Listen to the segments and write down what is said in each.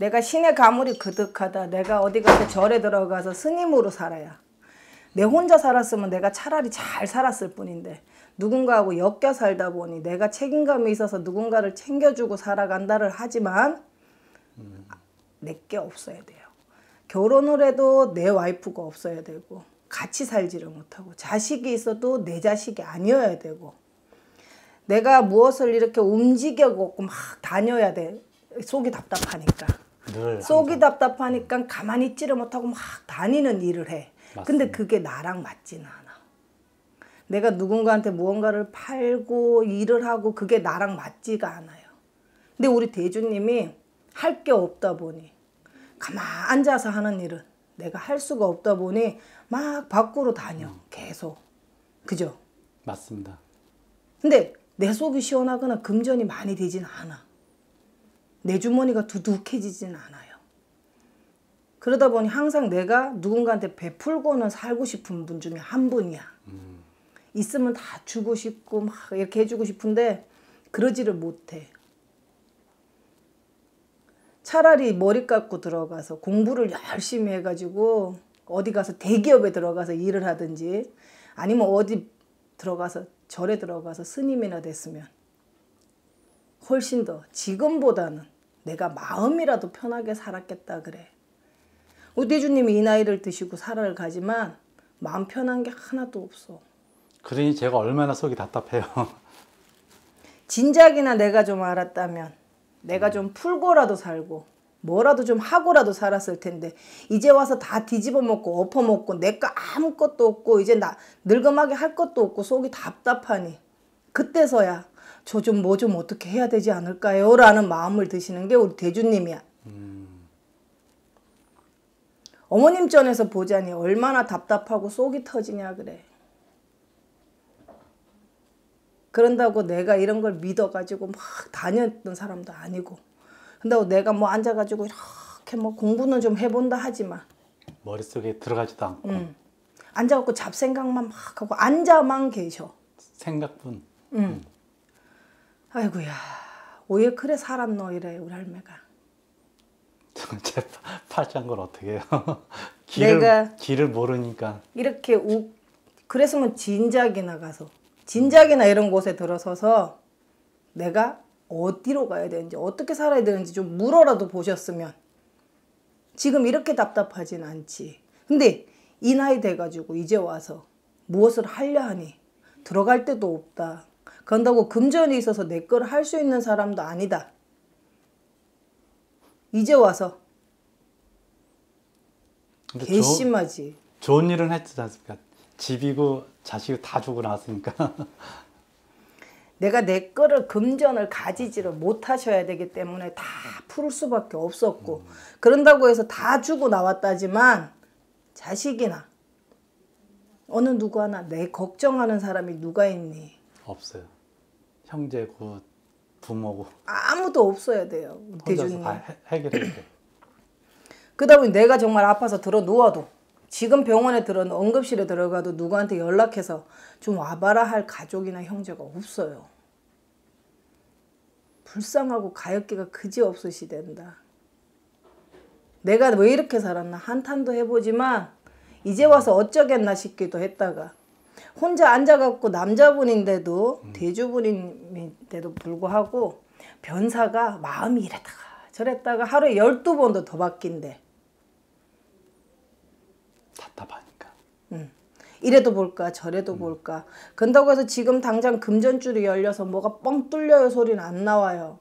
내가 신의 가물이 그득하다. 내가 어디 가서 절에 들어가서 스님으로 살아야. 내 혼자 살았으면 내가 차라리 잘 살았을 뿐인데 누군가하고 엮여 살다 보니 내가 책임감이 있어서 누군가를 챙겨주고 살아간다를 하지만 내게 없어야 돼요. 결혼을 해도 내 와이프가 없어야 되고 같이 살지를 못하고 자식이 있어도 내 자식이 아니어야 되고 내가 무엇을 이렇게 움직여갖고 막 다녀야 돼. 속이 답답하니까. 늘 속이 항상. 답답하니까 가만히 있지를 못하고 막 다니는 일을 해. 근데 맞습니다. 그게 나랑 맞지는 않아. 내가 누군가한테 무언가를 팔고 일을 하고 그게 나랑 맞지가 않아요. 근데 우리 대주님이 할 게 없다 보니 가만 앉아서 하는 일은 내가 할 수가 없다 보니 막 밖으로 다녀 계속 그죠? 맞습니다. 근데 내 속이 시원하거나 금전이 많이 되진 않아. 내 주머니가 두둑해지진 않아요. 그러다 보니 항상 내가 누군가한테 베풀고는 살고 싶은 분 중에 한 분이야. 있으면 다 주고 싶고 막 이렇게 해주고 싶은데 그러지를 못해. 차라리 머리 깎고 들어가서 공부를 열심히 해가지고 어디 가서 대기업에 들어가서 일을 하든지 아니면 어디 들어가서 절에 들어가서 스님이나 됐으면 훨씬 더 지금보다는 내가 마음이라도 편하게 살았겠다 그래. 우대주님이 이 나이를 드시고 살아를 가지만 마음 편한 게 하나도 없어. 그러니 제가 얼마나 속이 답답해요. 진작이나 내가 좀 알았다면 내가 좀 풀고라도 살고 뭐라도 좀 하고라도 살았을 텐데 이제 와서 다 뒤집어 먹고 엎어 먹고 내 거 아무것도 없고 이제 나 늙음하게 할 것도 없고 속이 답답하니 그때서야 저 좀 뭐 좀 어떻게 해야 되지 않을까요? 라는 마음을 드시는 게 우리 대주님이야. 어머님 전에서 보자니 얼마나 답답하고 속이 터지냐 그래. 그런다고 내가 이런 걸 믿어가지고 막 다녔던 사람도 아니고. 근데 내가 뭐 앉아가지고 이렇게 뭐 공부는 좀 해본다 하지만, 머릿속에 들어가지도 않고 음. 앉아갖고 잡생각만 막 하고 앉아만 계셔. 생각뿐. 음. 아이고야, 오예 그래 살았노 이래 우리 할매가. 제 팔짱 걸 어떻게 해요? 길을, 내가- 길을 모르니까 이렇게 우 그랬으면 진작이나 가서 진작이나 이런 곳에 들어서서 내가 어디로 가야 되는지 어떻게 살아야 되는지 좀 물어라도 보셨으면 지금 이렇게 답답하진 않지. 근데 이 나이 돼가지고 이제 와서 무엇을 하려 하니 들어갈 데도 없다. 그런다고 금전이 있어서 내 걸 할 수 있는 사람도 아니다. 이제 와서 근데 조, 괘씸하지. 좋은 일은 했지 않습니까? 집이고 자식이 다 주고 나왔으니까 내가 내 거를 금전을 가지지를 못하셔야 되기 때문에 다풀 수밖에 없었고 그런다고 해서 다 주고 나왔다지만 자식이나 어느 누구 하나 내 걱정하는 사람이 누가 있니 없어요. 형제고 부모고 아무도 없어야 돼요 대주님 다 해- 해결해야 돼. 보니 내가 정말 아파서 들어 누워도 지금 병원에 들어 응급실에 들어가도 누구한테 연락해서 좀 와봐라 할 가족이나 형제가 없어요. 불쌍하고 가엾기가 그지 없으시 된다. 내가 왜 이렇게 살았나 한탄도 해보지만 이제 와서 어쩌겠나 싶기도 했다가 혼자 앉아갖고 남자분인데도 대주분인데도 불구하고 변사가 마음이 이랬다가 저랬다가 하루에 12번도 더 바뀐대. 답답하니까. 이래도 볼까 저래도 볼까. 그런다고 해서 지금 당장 금전줄이 열려서 뭐가 뻥 뚫려요 소리는 안 나와요.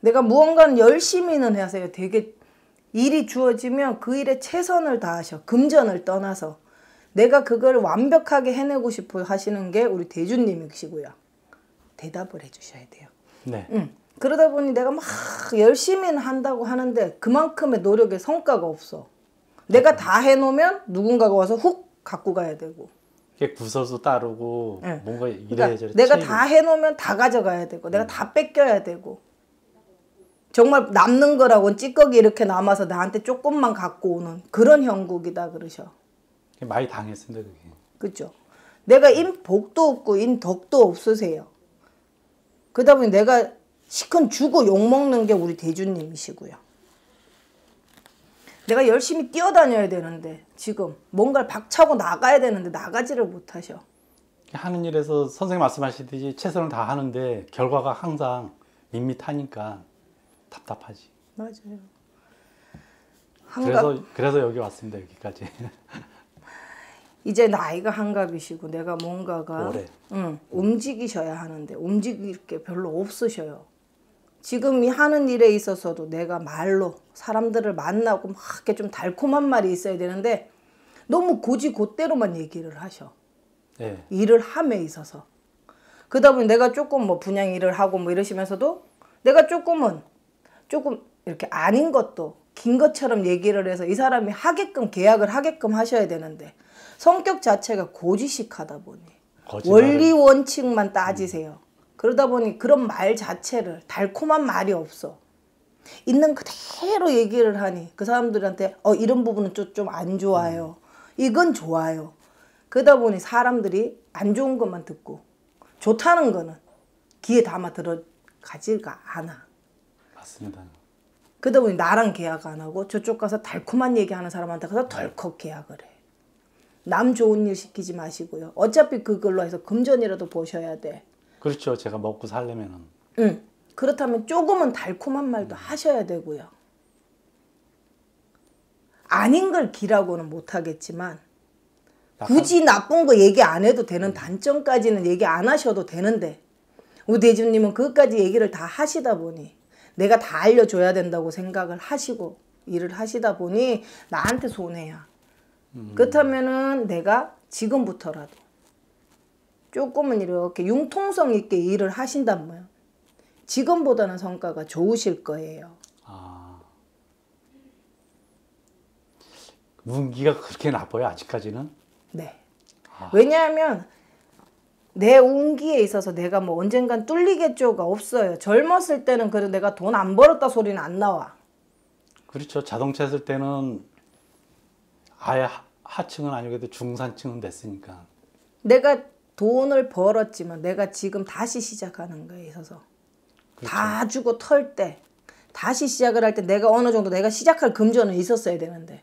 내가 무언가는 열심히는 하세요. 되게 일이 주어지면 그 일에 최선을 다하셔 금전을 떠나서 내가 그걸 완벽하게 해내고 싶어 하시는 게 우리 대주님이시고요 대답을 해주셔야 돼요 네. 응. 그러다 보니 내가 막 열심히는 한다고 하는데 그만큼의 노력의 성과가 없어. 내가 다 해놓으면 누군가가 와서 훅 갖고 가야 되고. 이게 구설도 따르고 네. 뭔가 그러니까 이래저래 내가. 다 해놓으면 다 가져가야 되고, 내가 다 뺏겨야 되고. 정말 남는 거라고는 찌꺼기 이렇게 남아서 나한테 조금만 갖고 오는 그런 형국이다 그러셔. 많이 당했습니다 그게. 그죠? 내가 인 복도 없고 인 덕도 없으세요. 그러다 보니 내가 시큰 주고 욕먹는 게 우리 대주님이시고요. 내가 열심히 뛰어다녀야 되는데 지금 뭔가를 박차고 나가야 되는데 나가지를 못하셔. 하는 일에서 선생님 말씀하시듯이 최선을 다 하는데 결과가 항상 밋밋하니까 답답하지. 맞아요. 한갑 그래서 그래서 여기 왔습니다 여기까지 이제 나이가 한갑이시고 내가 뭔가가 올해. 응, 움직이셔야 하는데 움직일 게 별로 없으셔요. 지금 이 하는 일에 있어서도 내가 말로 사람들을 만나고 막 이렇게 좀 달콤한 말이 있어야 되는데 너무 고지 곧대로만 얘기를 하셔. 예. 일을 함에 있어서. 그러다 보니 내가 조금 뭐 분양 일을 하고 뭐 이러시면서도 내가 조금은 조금 이렇게 아닌 것도 긴 것처럼 얘기를 해서 이 사람이 하게끔 계약을 하게끔 하셔야 되는데 성격 자체가 고지식하다 보니 거짓말을- 원리 원칙만 따지세요. 그러다 보니 그런 말 자체를 달콤한 말이 없어. 있는 그대로 얘기를 하니 그 사람들한테 어 이런 부분은 좀 안 좋아요. 이건 좋아요. 그러다 보니 사람들이 안 좋은 것만 듣고 좋다는 거는 귀에 담아 들어가지가 않아. 맞습니다. 그러다 보니 나랑 계약 안 하고 저쪽 가서 달콤한 얘기하는 사람한테 가서 덜컥 계약을 해. 남 좋은 일 시키지 마시고요. 어차피 그걸로 해서 금전이라도 보셔야 돼. 그렇죠. 제가 먹고 살려면은 응. 그렇다면 조금은 달콤한 말도 하셔야 되고요. 아닌 걸 기라고는 못 하겠지만 굳이 나쁜 거 얘기 안 해도 되는 단점까지는 얘기 안 하셔도 되는데 우리 대주님은 그것까지 얘기를 다 하시다 보니 내가 다 알려줘야 된다고 생각을 하시고 일을 하시다 보니 나한테 손해야. 그렇다면은 내가 지금부터라도 조금은 이렇게 융통성 있게 일을 하신다면 지금보다는 성과가 좋으실 거예요. 아 운기가 그렇게 나빠요 아직까지는 네. 왜냐하면 내 운기에 있어서 내가 뭐 언젠간 뚫리겠죠가 없어요. 젊었을 때는 그래도 내가 돈 안 벌었다 소리는 안 나와. 그렇죠. 자동차 했을 때는 아예 하, 하층은 아니고도 중산층은 됐으니까 내가 돈을 벌었지만 내가 지금 다시 시작하는 거에 있어서 다 주고 털 때 다시 시작을 할 때 내가 어느 정도 내가 시작할 금전은 있었어야 되는데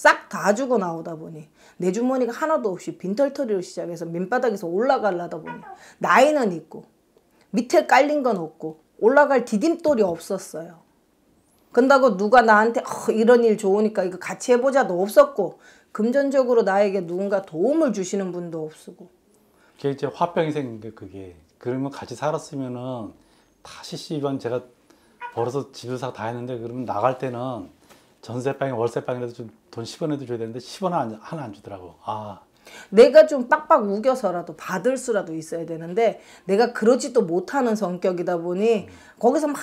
싹 다 주고 나오다 보니 내 주머니가 하나도 없이 빈털터리로 시작해서 민바닥에서 올라가려다 보니 나이는 있고 밑에 깔린 건 없고 올라갈 디딤돌이 없었어요. 근다고 누가 나한테 어, 이런 일 좋으니까 이거 같이 해보자도 없었고 금전적으로 나에게 누군가 도움을 주시는 분도 없고 그게 이제 화병이 생긴 게 그게 그러면 같이 살았으면은 다시 씨ban 제가 벌어서 집을 사다 했는데 그러면 나갈 때는 전세방에 월세방이라도 좀 돈 10원에도 줘야 되는데 10원 안, 하나 안 주더라고 아 내가 좀 빡빡 우겨서라도 받을 수라도 있어야 되는데 내가 그러지도 못하는 성격이다 보니 거기서 막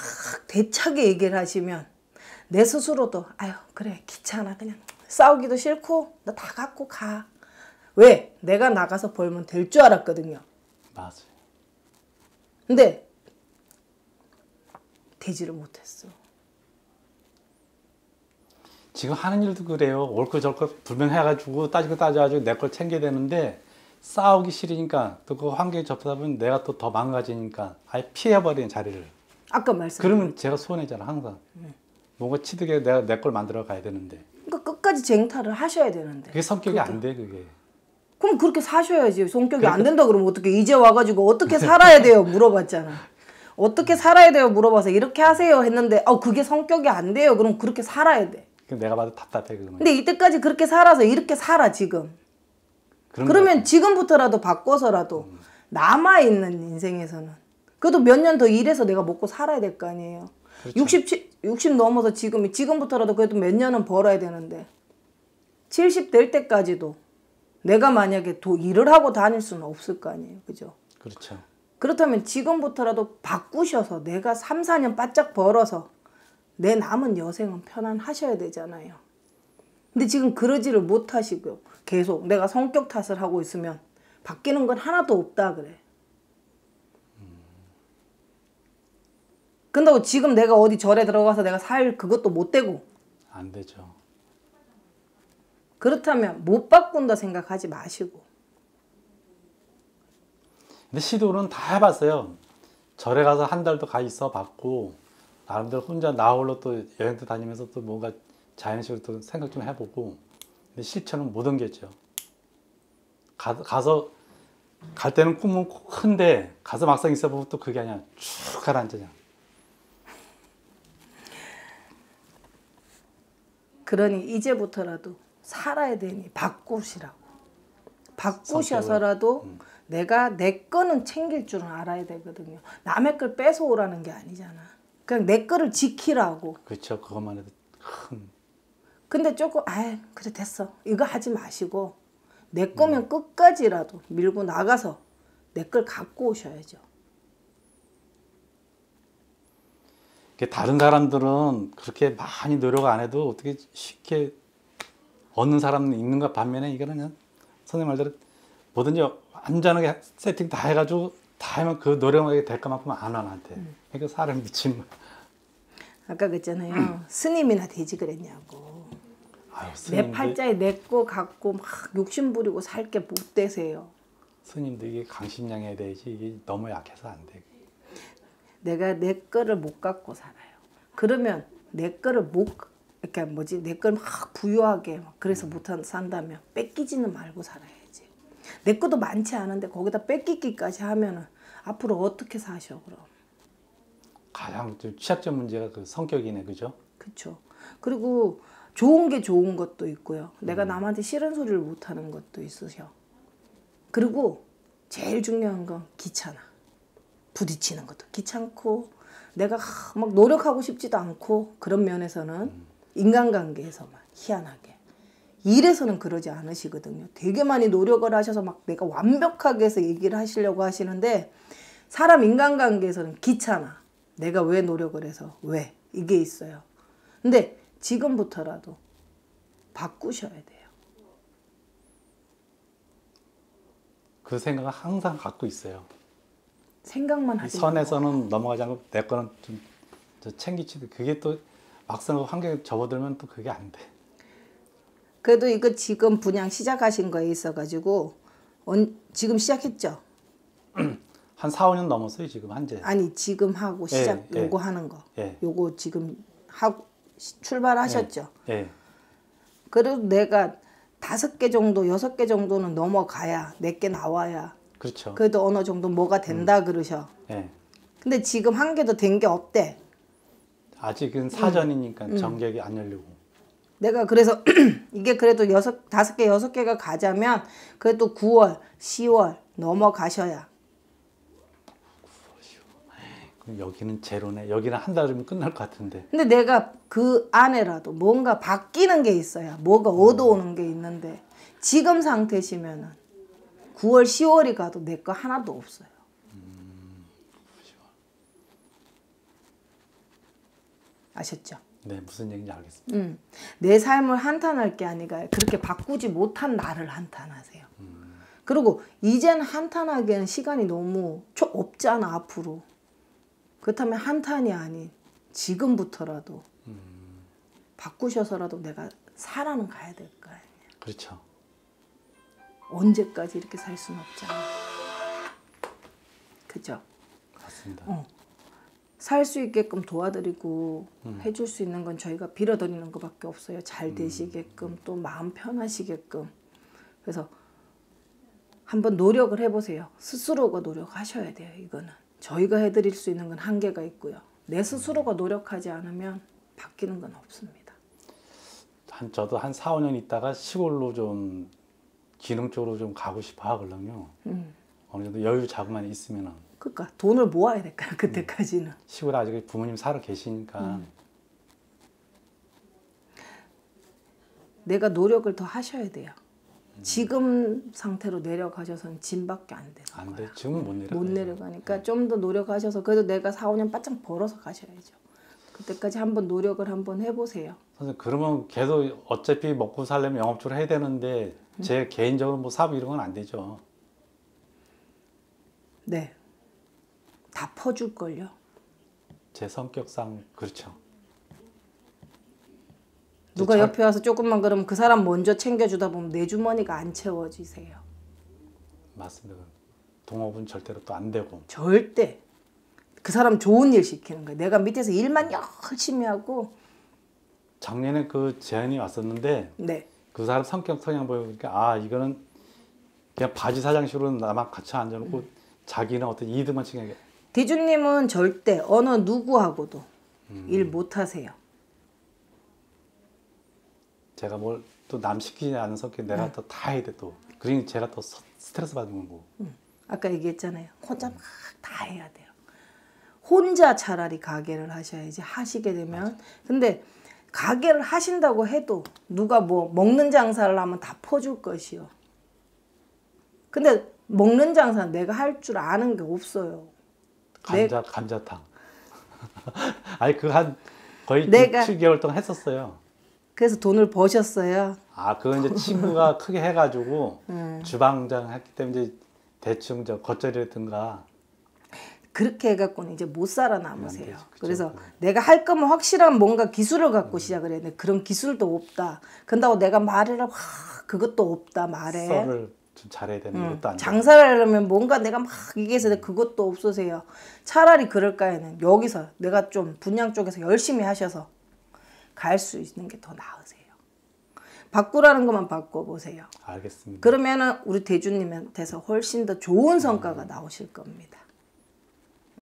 대차게 얘기를 하시면 내 스스로도 아유 그래 귀찮아 그냥 싸우기도 싫고 나 다 갖고 가. 왜? 내가 나가서 벌면 될 줄 알았거든요. 맞아요 근데 되지를 못했어. 지금 하는 일도 그래요 저럴 거 불명해가지고 따지고 따져가지고 내 걸 챙겨야 되는데 싸우기 싫으니까 또 그 환경에 접하다 보면 내가 또 더 망가지니까 아예 피해버리는 자리를 아까 말씀. 그러면 제가 손해잖아 항상 뭔가 치득에 내가 내 걸 만들어 가야 되는데 그러니까 끝까지 쟁탈을 하셔야 되는데. 그게 성격이 안 돼 그게 그럼 그렇게 사셔야지. 성격이 안 된다 그러면 어떻게 이제 와가지고 어떻게 살아야 돼요 물어봤잖아. 어떻게 살아야 돼요 물어봐서 이렇게 하세요 했는데 어 그게 성격이 안 돼요. 그럼 그렇게 살아야 돼. 그 내가 봐도 답답해 그러면 근데 이때까지 그렇게 살아서 이렇게 살아 지금. 그러면 지금부터라도 바꿔서라도 남아 있는 인생에서는 그래도 몇 년 더 일해서 내가 먹고 살아야 될 거 아니에요. 그렇죠. 60, 60 넘어서 지금 지금부터라도 그래도 몇 년은 벌어야 되는데 70 될 때까지도 내가 만약에 도 일을 하고 다닐 수는 없을 거 아니에요. 그죠? 그렇죠 그렇다면 지금부터라도 바꾸셔서 내가 3, 4년 바짝 벌어서 내 남은 여생은 편안하셔야 되잖아요. 근데 지금 그러지를 못하시고요. 계속 내가 성격 탓을 하고 있으면 바뀌는 건 하나도 없다 그래. 근데 지금 내가 어디 절에 들어가서 내가 살 그것도 못 되고 안 되죠 그렇다면 못 바꾼다 생각하지 마시고 근데 시도는 다 해봤어요 절에 가서 한 달도 가 있어 봤고 나름대로 혼자 나 홀로 또 여행도 다니면서 또 뭔가 자연식으로 또 생각 좀 해보고 근데 실천은 못 옮겼죠. 가, 가서 갈 때는 꿈은 큰데 가서 막상 있어 보면 또 그게 아니야 쭉 가라앉잖아. 그러니 이제부터라도 살아야 되니 바꾸시라고. 바꾸셔서라도 내가 내 거는 챙길 줄은 알아야 되거든요. 남의 걸 뺏어오라는 게 아니잖아. 그냥 내 거를 지키라고. 그렇죠. 그것만 해도 큰 근데 조금 아 그래 됐어. 이거 하지 마시고 내 거면 끝까지라도 밀고 나가서 내 걸 갖고 오셔야죠. 다른 사람들은 그렇게 많이 노력 안 해도 어떻게 쉽게 얻는 사람은 있는가 반면에 이거는 그냥 선생님 말대로 뭐든지 완전하게 세팅 다 해가지고 다 하면 그 노력하게 될 것만큼 안 와, 나한테. 그러니까 사람 미친 거야. 아까 그랬잖아요. 스님이나 되지 그랬냐고. 아유, 내 스님들, 팔자에 내 거 갖고 막 욕심 부리고 살 게 못 되세요. 스님도 이게 강심량해야 되지 이게 너무 약해서 안 돼. 내가 내 거를 못 갖고 살아요. 그러면 내 거를 못 그러니까 뭐지 내 걸 막 부유하게 막 그래서 못 한- 산다면 뺏기지는 말고 살아야지. 내 것도 많지 않은데 거기다 뺏기기까지 하면은 앞으로 어떻게 사셔 그럼? 가장 좀 취약점 문제가 그 성격이네, 그죠? 그렇죠. 그리고 좋은 게 좋은 것도 있고요. 내가 남한테 싫은 소리를 못 하는 것도 있으셔. 그리고 제일 중요한 건 귀찮아. 부딪히는 것도 귀찮고 내가 하- 막 노력하고 싶지도 않고 그런 면에서는 인간관계에서만 희한하게 일에서는 그러지 않으시거든요. 되게 많이 노력을 하셔서 막 내가 완벽하게 해서 얘기를 하시려고 하시는데 사람 인간관계에서는 귀찮아. 내가 왜 노력을 해서 왜 이게 있어요. 근데 지금부터라도 바꾸셔야 돼요. 그 생각을 항상 갖고 있어요. 생각만 이 하지. 선에서는 넘어가지 않고 내 거는 좀저 챙기치도 그게 또 막상 환경에 접어들면 또 그게 안 돼. 그래도 이거 지금 분양 시작하신 거에 있어가지고 언, 지금 시작했죠? 한 4, 5년 넘었어요, 지금 한재. 아니 지금 하고 예, 시작 예. 요거 하는 거. 예. 요거 지금 하고 시- 출발하셨죠? 예. 그래도 내가 다섯 개 정도, 여섯 개 정도는 넘어가야 내게 나와야 그렇죠. 그래도 어느 정도 뭐가 된다 그러셔. 예. 근데 지금 한 개도 된 게 없대. 아직은 사전이니까 음. 정객이 안 열리고. 내가 그래서 이게 그래도 여섯 다섯 개 여섯 개가 가자면 그래도 9월, 10월 넘어가셔야 그럼 여기는 제로네. 여기는 한 달이면 끝날 것 같은데. 근데 내가 그 안에라도 뭔가 바뀌는 게 있어야 뭐가 얻어오는 게 있는데 지금 상태시면은 9월, 10월이 가도 내 거 하나도 없어요. 아셨죠? 네, 무슨 얘기인지 알겠습니다. 음, 내 삶을 한탄할 게 아니라 그렇게 바꾸지 못한 나를 한탄하세요. 그리고 이젠 한탄하기에는 시간이 너무 초- 없잖아 앞으로. 그렇다면 한탄이 아닌 지금부터라도 바꾸셔서라도 내가 살아는 가야 될 거 아니에요. 그렇죠. 언제까지 이렇게 살 수는 없잖아. 그죠? 맞습니다. 어. 살 수 있게끔 도와드리고 해줄 수 있는 건 저희가 빌어드리는 것밖에 없어요. 잘 되시게끔 또 마음 편하시게끔. 그래서 한번 노력을 해보세요. 스스로가 노력하셔야 돼요. 이거는 저희가 해드릴 수 있는 건 한계가 있고요. 내 스스로가 노력하지 않으면 바뀌는 건 없습니다. 한 저도 한 4, 5년 있다가 시골로 좀 기능 쪽으로 좀 가고 싶어 하거든요. 음. 어느 정도 여유 자금만 있으면은 그러니까 돈을 모아야 될까요? 그때까지는. 시골에 아직 부모님 살아 계시니까 음. 내가 노력을 더 하셔야 돼요. 지금 상태로 내려가셔서는 짐밖에 안 되는 안 거야. 돼. 지금은 못 내려. 못 내려가니까 좀더 노력하셔서 그래도 내가 4, 5년 바짝 벌어서 가셔야죠. 그때까지 한번 노력을 한번 해보세요. 선생님 그러면 계속 어차피 먹고 살려면 영업적으로 해야 되는데 제 개인적으로 뭐 사업 이런 건 안 되죠. 네. 다 퍼줄걸요. 제 성격상 그렇죠. 누가 저- 옆에 와서 조금만 그러면 그 사람 먼저 챙겨주다 보면 내 주머니가 안 채워지세요. 맞습니다. 동업은 절대로 또 안 되고 절대 그 사람 좋은 일 시키는 거야. 내가 밑에서 일만 열심히 하고 작년에 그 제안이 왔었는데 네. 그 사람 성격 성향 보니까 아 이거는 그냥 바지 사장식으로 나만 같이 앉아놓고 자기는 어떤 이득만 챙겨 대주님은 절대 어느 누구하고도 음. 일 못하세요. 제가 뭘 또 남 시키지 않은 성격 네. 내가 또다 해야 돼 또. 그러니 제가 또 서- 스트레스 받는 거고. 아까 얘기했잖아요. 혼자 막 다 해야 돼요. 혼자 차라리 가게를 하셔야지 하시게 되면 근데 가게를 하신다고 해도 누가 뭐 먹는 장사를 하면 다 퍼줄 것이요. 근데 먹는 장사는 내가 할 줄 아는 게 없어요. 내- 감자 감자탕. 아니 그 한 거의 내가- 6, 7개월 동안 했었어요. 그래서 돈을 버셨어요. 아 그건 이제 친구가 크게 해가지고 음. 주방장 했기 때문에 이제 대충 저 겉절이라든가 그렇게 해갖고는 이제 못안 살아남으세요. 되지, 그쵸. 그래서 내가 할 거면 확실한 뭔가 기술을 갖고 시작을 해야 돼. 그런 기술도 없다. 그런다고 내가 말을 하고 하, 그것도 없다 말해. 썰을 좀 잘해야 되는 음, 것도 안 돼. 장사를 하려면 뭔가 내가 막 얘기해서 그것도 없으세요. 차라리 그럴 까에는 여기서 내가 좀 분양 쪽에서 열심히 하셔서 갈 수 있는 게 더 나으세요. 바꾸라는 것만 바꿔보세요. 알겠습니다. 그러면은 우리 대주님한테서 훨씬 더 좋은 성과가 나오실 겁니다.